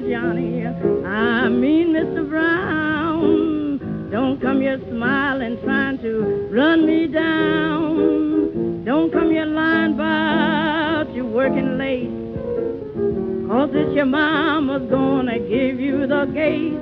Johnny. I mean, Mr. Brown. Don't come here smiling, trying to run me down. Don't come here lying about you working late. Cause it's your mama's gonna give you the gate.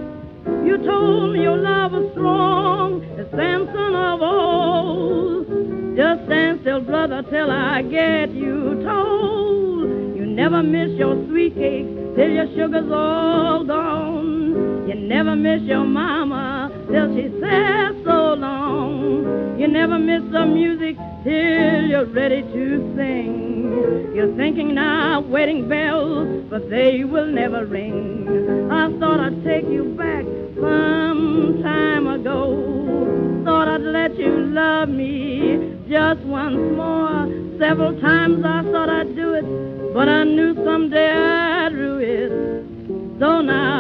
You told me your love was strong as Samson of old. Just stand still, brother, till I get you told. You never miss your sweet cakes till your sugar's all gone. You never miss your mama till she says so long. You never miss the music till you're ready to sing. You're thinking now, wedding bells, but they will never ring. I thought I'd take you back some time ago. Thought I'd let you love me just once more. Several times I thought I'd do it, but I knew someday I'd rue it. So now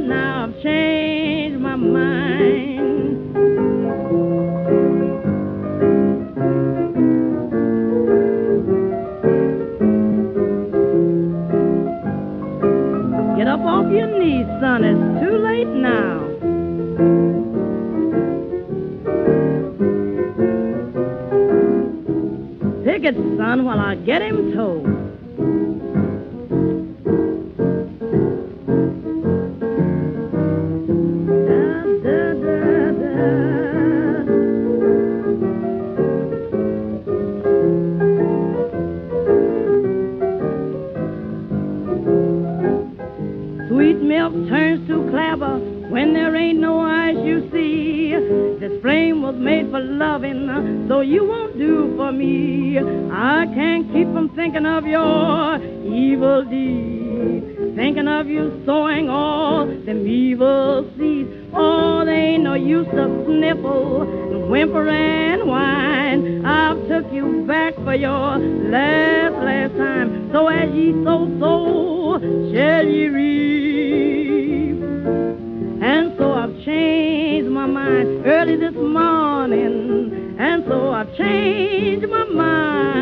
but now I've changed my mind. Get up off your knees, son. It's too late now. Pick it, son, while I get him told. Sweet milk turns to clabber when there ain't no ice, you see. This flame was made for loving, so you won't do for me. I can't keep from thinking of your evil deeds. Thinking of you sowing all them evil seeds. Oh, they ain't no use to sniffle and whimper and whine. I've took you back for your last, last time. So as ye sow, so shall ye reap. This morning. And so I've changed my mind.